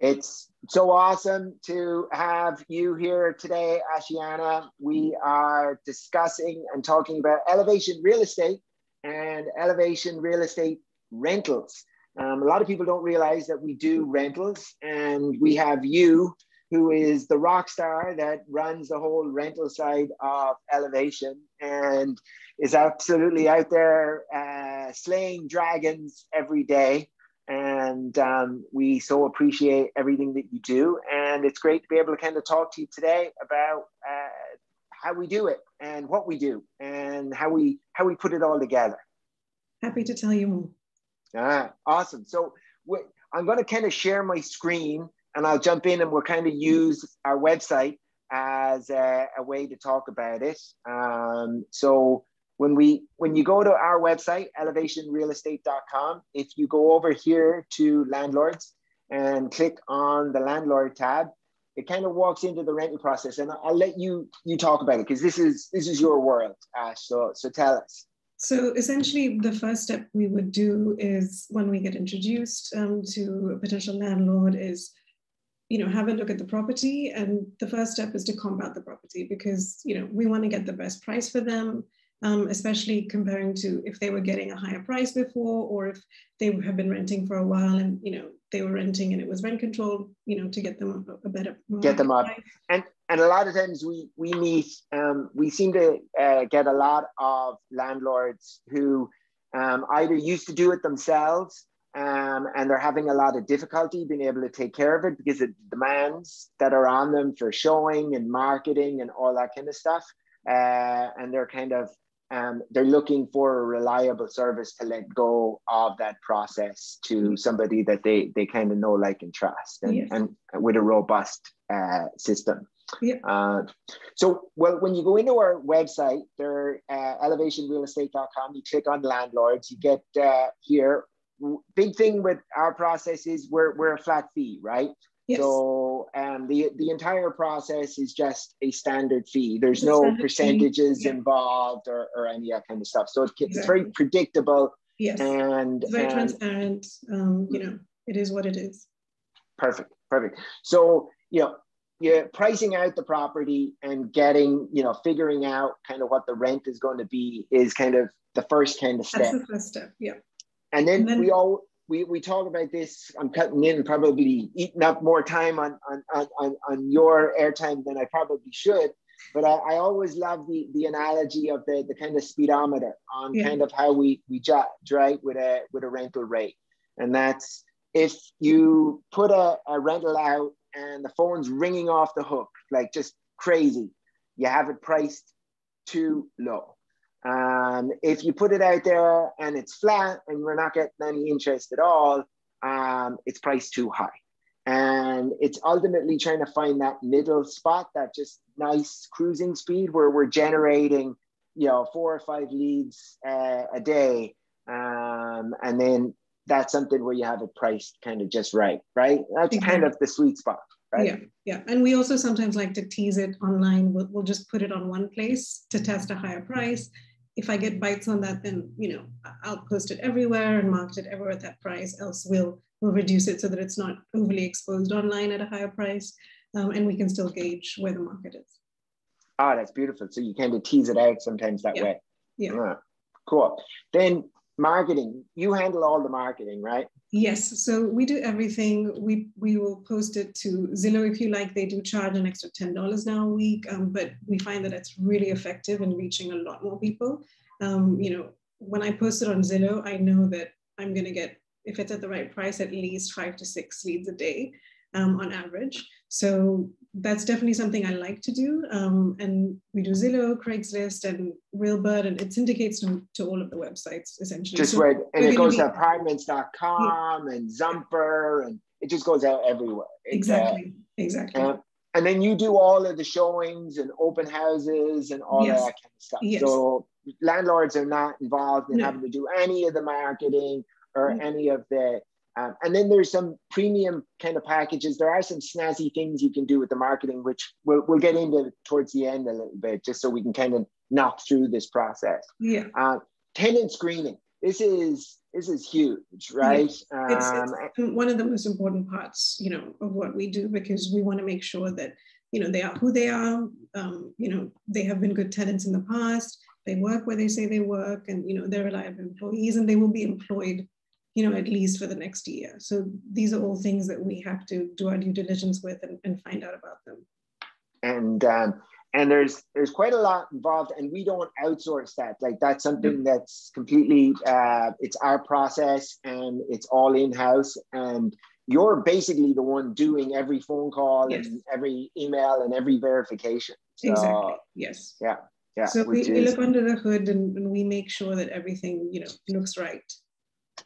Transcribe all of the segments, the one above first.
It's so awesome to have you here today, Aashiyana. We are discussing and talking about elevation real estate and elevation real estate rentals. Um, a lot of people don't realize that we do rentals, and we have you, who is the rock star that runs the whole rental side of elevation and is absolutely out there uh, slaying dragons every day. And um, we so appreciate everything that you do. And it's great to be able to kind of talk to you today about uh, how we do it and what we do and how we how we put it all together. Happy to tell you more. Ah, awesome. So I'm going to kind of share my screen and I'll jump in and we'll kind of use our website as a, a way to talk about it. Um, so when we when you go to our website elevationrealestate.com if you go over here to landlords and click on the landlord tab it kind of walks into the rental process. And i'll let you you talk about it because this is this is your world ash. So so tell us. So essentially the first step we would do is when we get introduced um, to a potential landlord is you know have a look at the property. And the first step is to comp out the property because you know we want to get the best price for them um, especially comparing to if they were getting a higher price before or if they have been renting for a while and you know they were renting and it was rent controlled you know to get them a, a better get them up price. and and a lot of times we we meet um, we seem to uh, get a lot of landlords who um, either used to do it themselves um, and they're having a lot of difficulty being able to take care of it because of the demands that are on them for showing and marketing and all that kind of stuff. Uh, and they're kind of um, they're looking for a reliable service to let go of that process to somebody that they they kind of know, like, and trust, and, yes. and with a robust uh, system. Yeah. Uh, so, well, when you go into our website, there, uh, elevationrealestate.com, you click on landlords, you get uh, here. Big thing with our process is we're, we're a flat fee, right? Yes. So um, the the entire process is just a standard fee. There's no percentages involved or, or any of that kind of stuff. So it's, exactly. very predictable. Yes. And it's very and, transparent. Um, you know, it is what it is. Perfect. Perfect. So you know, yeah, pricing out the property and getting you know figuring out kind of what the rent is going to be is kind of the first kind of step. That's the first step. Yeah. And then, and then we all we, we talk about this. I'm cutting in, probably eating up more time on, on, on, on your airtime than I probably should. But I, I always love the, the analogy of the, the kind of speedometer on yeah. kind of how we, we judge, right, with a, with a rental rate. And that's if you put a, a rental out and the phone's ringing off the hook, like just crazy, you have it priced too low. Um, if you put it out there and it's flat and we're not getting any interest at all, um, it's priced too high. And it's ultimately trying to find that middle spot, that just nice cruising speed where we're generating, you know, four or five leads uh, a day. Um, and then that's something where you have it priced kind of just right, right? That's mm-hmm. kind of the sweet spot. Right? Yeah, yeah. And we also sometimes like to tease it online. We'll, we'll just put it on one place to test a higher price if I get bites on that, then you know I'll post it everywhere and market it everywhere at that price. Else we'll we'll reduce it so that it's not overly exposed online at a higher price, um, and we can still gauge where the market is. Ah, that's beautiful. So you kind of tease it out sometimes that yeah. way. Yeah. Ah, cool. Then marketing. You handle all the marketing, right? Yes, so we do everything. We we will post it to Zillow if you like. They do charge an extra ten dollars now a week, um, but we find that it's really effective in reaching a lot more people. Um, you know, when I post it on Zillow, I know that I'm going to get if it's at the right price at least five to six leads a day um, on average. So that's definitely something I like to do. Um, and we do Zillow, Craigslist, and Realbird, and it syndicates to, to all of the websites essentially. Just so right. And it goes be, to apartments.com yeah. and Zumper, and it just goes out everywhere. exactly. Uh, exactly. Uh, and then you do all of the showings and open houses and all yes. that kind of stuff. Yes. So landlords are not involved in no. having to do any of the marketing or mm-hmm. any of the um, and then there's some premium kind of packages. There are some snazzy things you can do with the marketing, which we'll, we'll get into towards the end a little bit, just so we can kind of knock through this process. Yeah. Uh, tenant screening. this is this is huge, right? It's, um, it's one of the most important parts, you know, of what we do because we want to make sure that you know they are who they are. Um, you know, they have been good tenants in the past. They work where they say they work, and you know they're reliable employees, and they will be employed, you know, at least for the next year. So these are all things that we have to do our due diligence with and, and find out about them. And um, and there's there's quite a lot involved and we don't outsource that. Like that's something that's completely uh, it's our process and it's all in-house. And you're basically the one doing every phone call yes. and every email and every verification. So, exactly. Yes. yeah yeah so we, is, we look under the hood and, and we make sure that everything you know looks right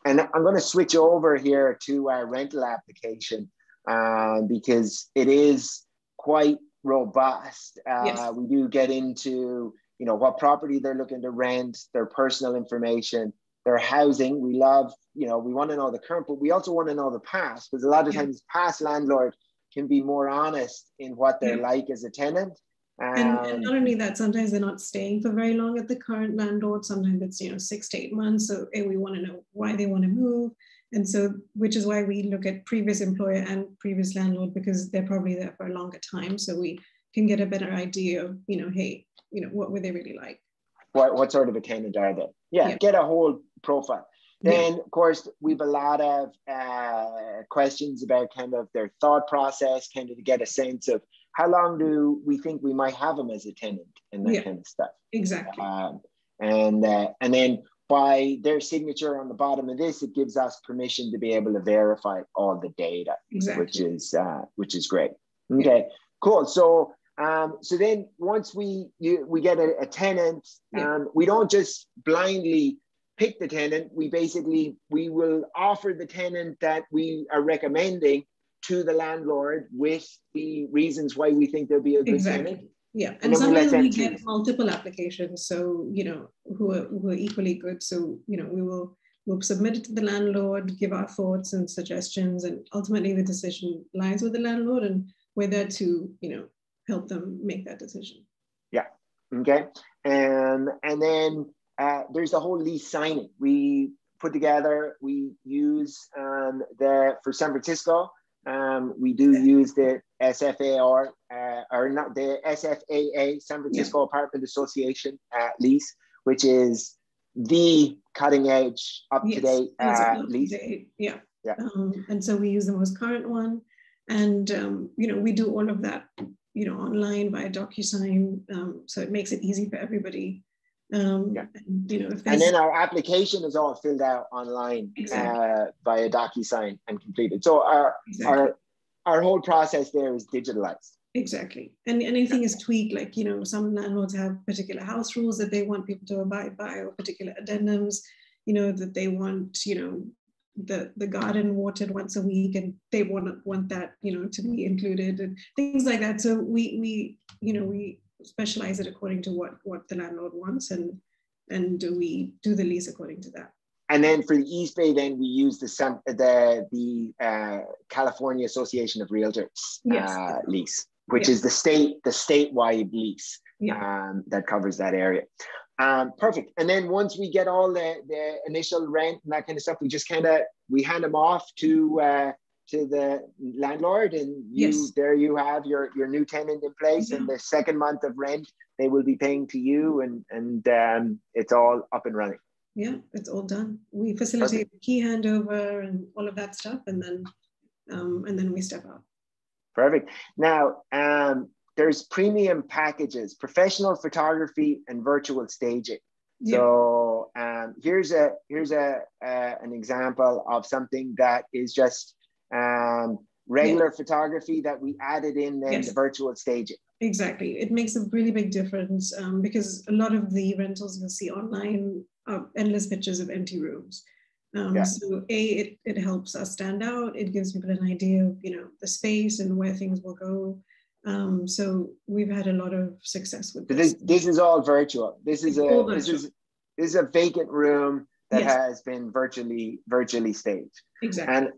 and i'm going to switch over here to our rental application uh, because it is quite robust. Uh, yes. We do get into you know what property they're looking to rent, their personal information, their housing. We love you know we want to know the current, but we also want to know the past because a lot of yeah. times past landlord can be more honest in what they're yeah. like as a tenant. Um, and, and, not only that, sometimes they're not staying for very long at the current landlord. Sometimes it's you know six to eight months. So hey, we want to know why they want to move. And so, which is why we look at previous employer and previous landlord because they're probably there for a longer time. So we can get a better idea of, you know, hey, you know, what were they really like? What, what sort of a tenant are they? Yeah, yeah. get a whole profile. Then, of course, we've a lot of uh, questions about kind of their thought process, kind of to get a sense of how long do we think we might have them as a tenant and that yeah. kind of stuff. Exactly. Um, and uh, and then by their signature on the bottom of this, it gives us permission to be able to verify all the data, exactly. which is uh, which is great. Okay, yeah. cool. So um, so then once we you, we get a, a tenant, yeah. um, we don't just blindly pick the tenant. We basically we will offer the tenant that we are recommending to the landlord with the reasons why we think they'll be a good exactly. tenant. Yeah, and, and sometimes we get multiple applications, so you know who are who are equally good. So you know we will we'll submit it to the landlord, give our thoughts and suggestions, and ultimately the decision lies with the landlord, and we're there to you know help them make that decision. Yeah. Okay. And and then uh, there's the whole lease signing. We put together. We use um, the for San Francisco. Um, we do use the SFAR, uh, or not the SFAA, San Francisco yeah. Apartment Association uh, lease, which is the cutting edge, up to date uh, lease. Yeah. Yeah. Um, and so we use the most current one. And, um, you know, we do all of that, you know, online via DocuSign. Um, so it makes it easy for everybody. Um, yeah. and, you know, and then our application is all filled out online exactly. uh, via DocuSign and completed. So our, exactly. our our whole process there is digitalized. Exactly. And anything is tweaked, like, you know, some landlords have particular house rules that they want people to abide by or particular addendums, you know, that they want, you know, the, the garden watered once a week and they want, want that, you know, to be included and things like that. So we, we, you know, we specialize it according to what, what the landlord wants and, and do we do the lease according to that and then for the East Bay, then we use the the the uh, California Association of Realtors yes. uh, lease, which is the state the statewide lease yeah. um, that covers that area. Um, perfect. And then once we get all the, the initial rent and that kind of stuff, we just kind of we hand them off to uh, to the landlord, and you yes. there you have your your new tenant in place, yeah. and the second month of rent they will be paying to you, and and um, it's all up and running yeah, it's all done. We facilitate Perfect. key handover and all of that stuff, and then um, and then we step out. Perfect. Now, um, there's premium packages, professional photography and virtual staging. Yeah. So um, here's a here's a uh, an example of something that is just um, regular yeah. photography that we added in then yes. the virtual staging. Exactly, it makes a really big difference um, because a lot of the rentals you'll see online are endless pictures of empty rooms. Um, yeah. So a it, it helps us stand out. It gives people an idea of you know the space and where things will go. Um, so we've had a lot of success with this. This, this is all virtual. This is it's a this is this is a vacant room that yes. has been virtually virtually staged. Exactly. And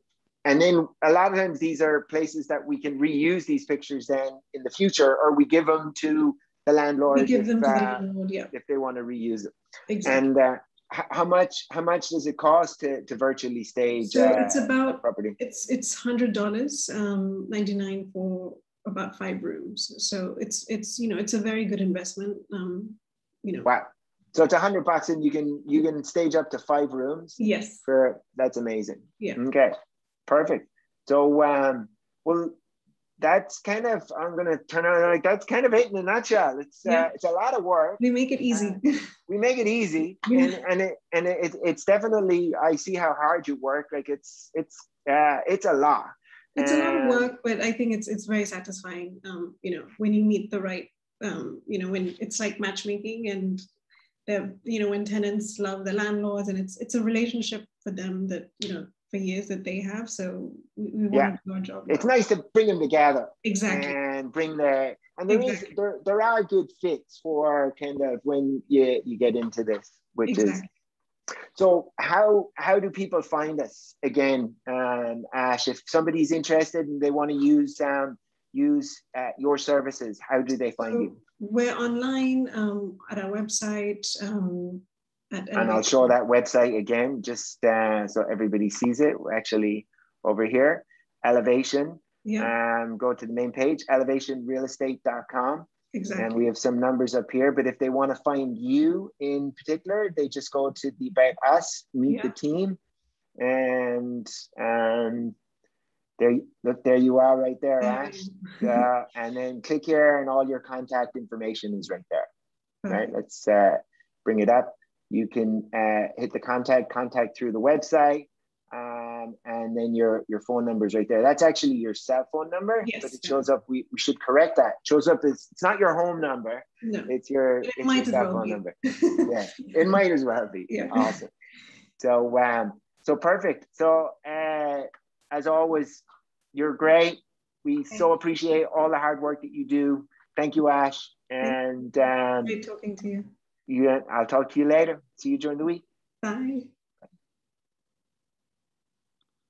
and then a lot of times these are places that we can reuse these pictures then in the future, or we give them to the landlord, we give if, them to uh, the landlord yeah. if they want to reuse it. Exactly. And uh, how much how much does it cost to, to virtually stage so uh, it's about property? it's it's hundred dollars um 99 for about five rooms. So it's it's you know it's a very good investment um you know. Wow. So it's a hundred bucks and you can you can stage up to five rooms? Yes. For that's amazing. Yeah. Okay perfect so um well that's kind of I'm gonna turn around like that's kind of it in a nutshell. It's uh, yeah. uh, it's a lot of work. We make it easy. Uh, we make it easy, yeah. and and it and it, it's definitely I see how hard you work. Like it's it's uh, it's a lot. It's a lot of work, but I think it's it's very satisfying. Um, you know, when you meet the right, um, you know, when it's like matchmaking and. the You know, when tenants love the landlords, and it's it's a relationship for them that you know for years that they have. So we, we want to do our job. It's nice to bring them together. Exactly. And bring their and there exactly. is there, there are good fits for kind of when you you get into this, which exactly. is so how how do people find us again, um, Ash? If somebody's interested and they want to use um, use uh, your services, how do they find so you? We're online um, at our website. Um, and I'll show that website again, just uh, so everybody sees it. We're actually over here, elevation. Yeah. Um, go to the main page, elevationrealestate.com. Exactly. And we have some numbers up here. But if they want to find you in particular, they just go to the About Us, meet yeah. the team, and um, there, look, there you are, right there, Ash. uh, and then click here, and all your contact information is right there. Right. Let's uh, bring it up. You can uh, hit the contact, contact through the website, um, and then your your phone number is right there. That's actually your cell phone number, yes. but it shows up. We, we should correct that. It shows up as it's not your home number. No. It's your, it it's your cell well phone be. number. yeah, it might as well be. Yeah. Awesome. So um, so perfect. So uh, as always, you're great. We Thank so appreciate all the hard work that you do. Thank you, Ash. And um, great talking to you. You, I'll talk to you later. See you during the week. Bye.